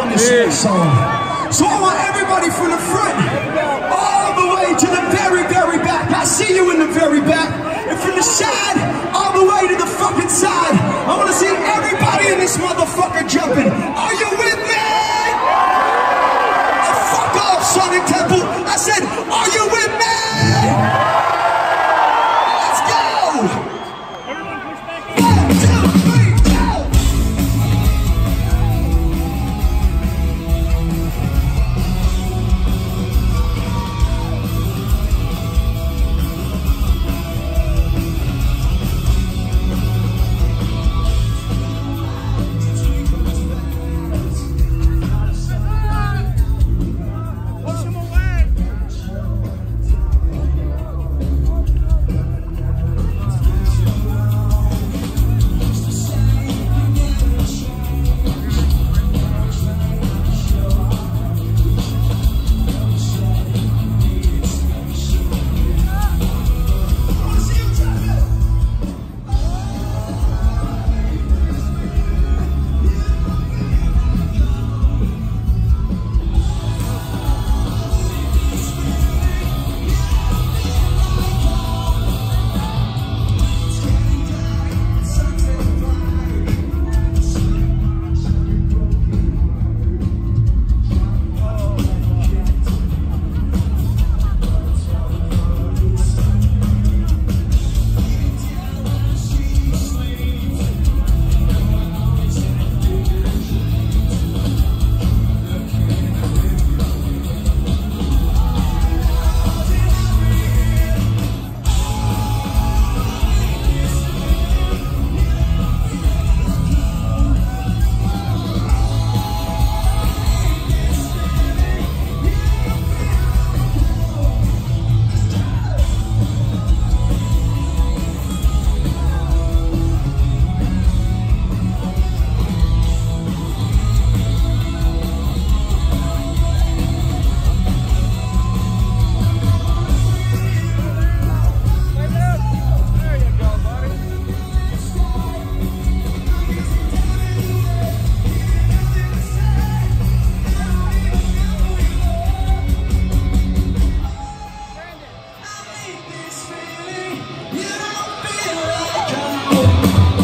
on this yeah. song. So I want everybody from the front. Thank you.